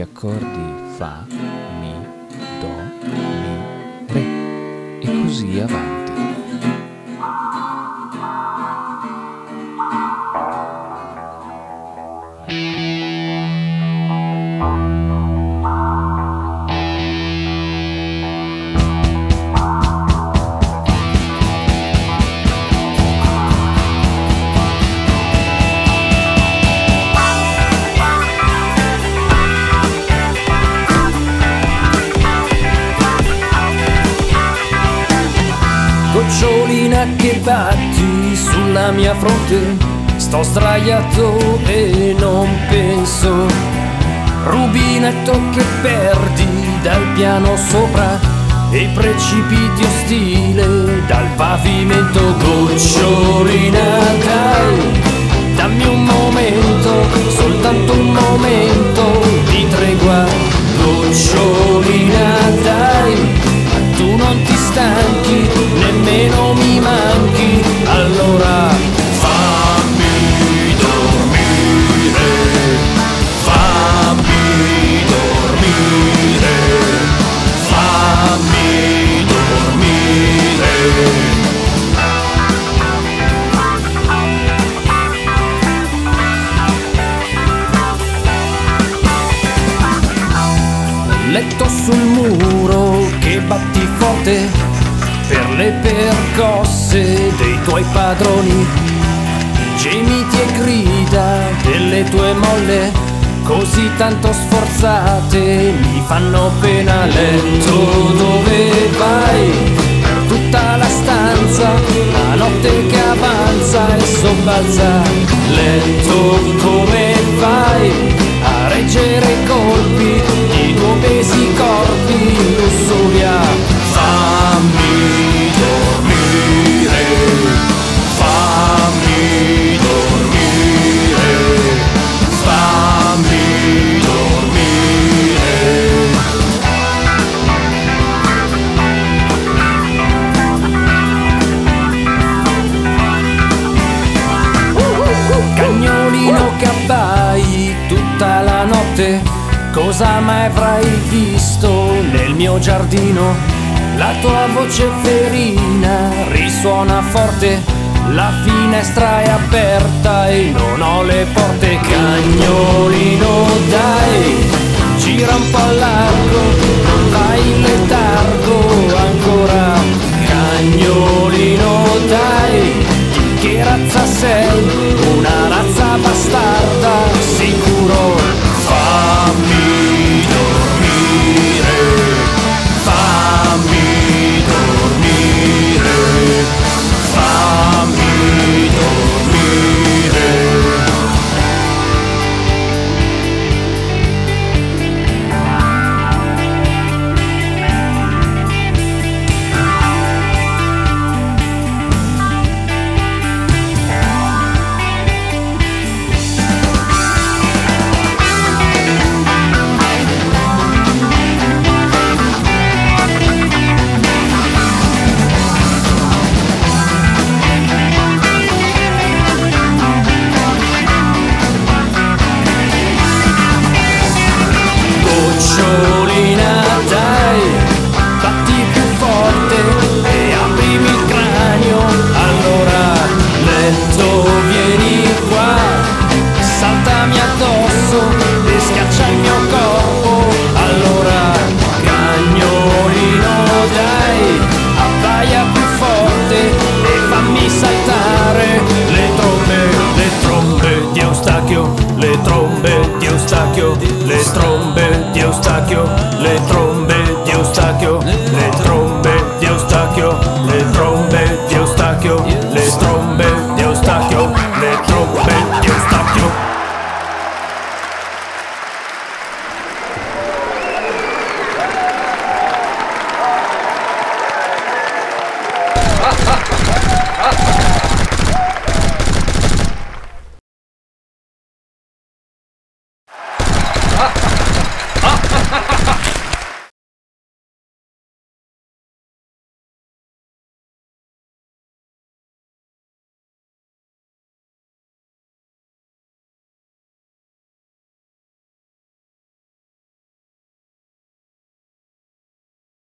accordi Fa, Mi, Do, Mi, Re e così avanti. Gocciolina che batti sulla mia fronte. Sto sdraiato e non penso. Rubinetto che perdi dal piano sopra. E precipiti ostile dal pavimento. Gocciolina dai Dammi sul muro che batti forte per le percosse dei tuoi padroni, gemiti e grida delle tue molle, così tanto sforzate mi fanno pena letto. Dove vai? Tutta la stanza, la notte che avanza e sobbalza, letto come fai a reggere notte cosa mai avrai visto nel mio giardino? La tua voce ferina risuona forte, la finestra è aperta e non ho le porte. Cagnolino dai, gira un po' al largo, non vai in letargo ancora. Cagnolino dai, che razza sei? Una razza bastarda, sicuro. le trombe di Eustachio, le trombe di Eustachio, le trombe di Eustachio.